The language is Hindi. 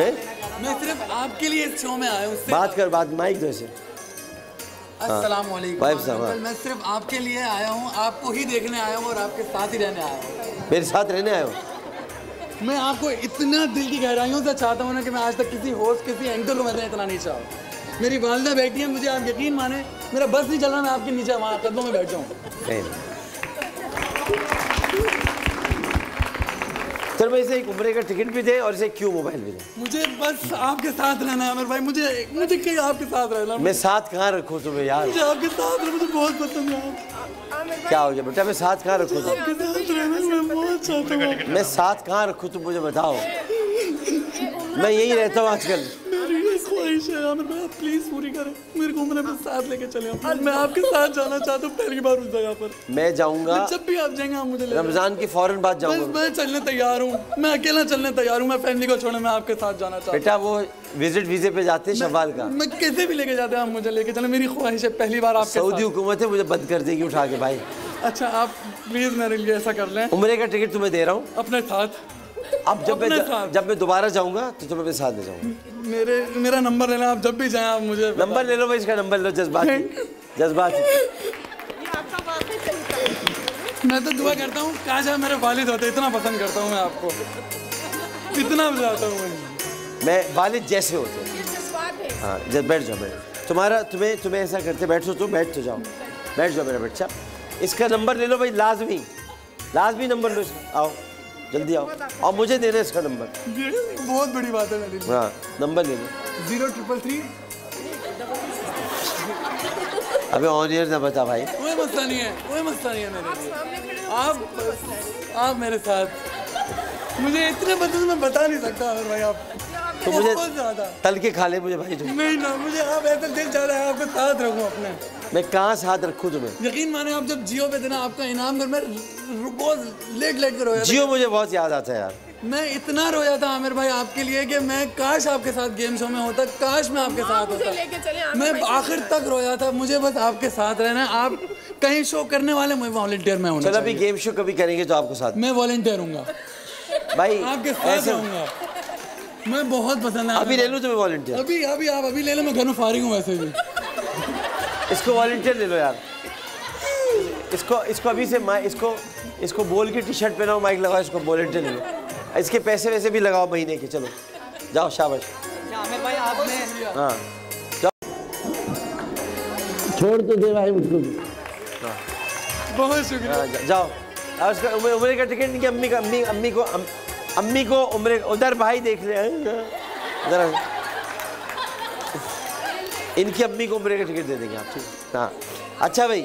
है? मैं सिर्फ़ आपके लिए इस शो में आया हूँ बात कर बात माइक दो अस्सलाम वालेकुम सलाम। अंकल, मैं सिर्फ़ आपके लिए आया हूँ आपको ही देखने आया हूँ और आपके साथ ही रहने आया हूँ। मेरे साथ रहने आए हो? मैं आपको इतना दिल की गहराइयों से चाहता हूँ ना कि मैं आज तक किसी होस्ट किसी एंकर को मैंने इतना नहीं चाहा मेरी वालदा बैठी है मुझे आप यकीन माने मेरा बस नहीं चल रहा मैं आपके नीचे वहाँ कदमों में बैठ जाऊँ। नहीं मैं चल भाई इसे एक उम्र का टिकट भी दे और इसे क्यों मोबाइल भी दे। मुझे बस आपके साथ रहना है भाई। मुझे मुझे कहीं आपके साथ रहना मैं साथ कहाँ रखूँ तुम्हें यार? मुझे आपके साथ रहना मुझे बहुत पसंद है। क्या हो गया बेटा? मैं साथ कहाँ रखूँ तुम? आपके साथ रहना मैं बहुत चाहता हूँ। मैं साथ कहाँ रखूँ तुम मुझे बताओ। मैं यही रहता हूँ आजकल। ख्वाहिश है आमिर भाई आप प्लीज़ पूरी करें। मेरे को उम्र में साथ लेके चले आप। मैं आपके साथ जाना चाहता हूँ पहली बार उस जगह पर। मैं जाऊँगा। जब भी आप जाएँगे आप मुझे रमज़ान की फ़ौरन बस जाऊँगा। मैं चलने तैयार हूँ। मैं अकेला चलने तैयार हूँ मैं फैमिली को छोड़ने मैं आपके साथ जाना चाहता बेटा वो विज़िट वीजे पे जाते हैं शवाल का। मैं कैसे भी लेके जाते हैं आप मुझे लेके चले। मेरी ख्वाहिश है पहली बार आपके सऊदी हुकूमत है मुझे बंद कर देगी उठा के भाई। अच्छा आप प्लीज़ मेरे लिए ऐसा कर लें। उम्र का टिकट तुम्हें दे रहा हूँ। अपने साथ। अब जब मैं जब मैं दोबारा जाऊँगा तो तुम्हें अपने साथ ले जाऊँगा। मेरे मेरा नंबर लेना आप जब भी जाएँ आप मुझे नंबर ले लो भाई इसका नंबर ले लो जज्बात। जज्बात मैं तो दुआ करता हूँ काश आप मेरे वालिद होते इतना पसंद करता हूँ मैं आपको। इतना चाहता हूँ मैं। मैं वालिद जैसे होते। हाँ। जब बैठ जाओ बैठ। तुम्हारा तुम्हें तुम्हें ऐसा करते बैठो तो बैठ तो जाओ। बैठ जाओ मेरा बच्चा। इसका नंबर ले लो भाई लाजमी। लाजमी नंबर लो आओ। जल्दी आओ। और मुझे देना इसका नंबर। बहुत बड़ी बात है मेरे लिए हाँ नंबर ले लो। Zero triple three. अबे ऑन ईयर ना बता भाई। कोई मसला नहीं है कोई मसला नहीं है मेरे लिए। आप आप मेरे साथ। मुझे इतने बदल मैं बता नहीं सकता अगर भाई आप। तो मुझे तल के खा ले मुझे भाई। नहीं ना मुझे आप ऐसा दिल चाह रहा है आपके साथ रहूँ अपने। मैं कहाँ साथ रखूँ तुम्हें? यकीन माने आप जब जियो पे देना आपका इनाम कर मैं र- बहुत लेट लेट कर रोया जियो मुझे बहुत याद आता है यार। मैं इतना रोया था आमिर भाई आपके लिए कि मैं काश आपके साथ गेम शो में होता काश मैं आपके साथ होता। लेके चले आमिर मैं आखिर तक रोया था मुझे बस आपके साथ रहना है। आप कहीं शो करने वाले मैं वॉलंटियर में होना चलो अभी गेम शो कभी करेंगे तो आपको साथ। मैं वॉलंटियर हूँ भाई आपके साथ रहूँगा। मैं बहुत पसंद है अभी ले लो तुम्हें वॉलंटियर अभी अभी आप अभी ले लो मैं घर में फारिग हूँ वैसे भी। इसको वॉल्टियर ले लो यार। इसको इसको अभी से माइ इसको इसको बोल के टी शर्ट पहनाओ माइक लगाओ इसको वॉलंटियर ले लो इसके पैसे वैसे भी लगाओ महीने के चलो। जाओ शाबाश। आमिर भाई आपने हाँ। छोड़ तो दे भाई मुझको भी। बहुत शुक्रिया। हाँ, जाओ। और उसका उम्र उम्र का टिकट नहीं कि अम्मी का अम्मी अम्मी को अम्मी को उम्र उधर भाई देख ले जरा इनकी अम्मी को उम्र का टिकट दे देंगे आप ठीक हाँ। अच्छा भाई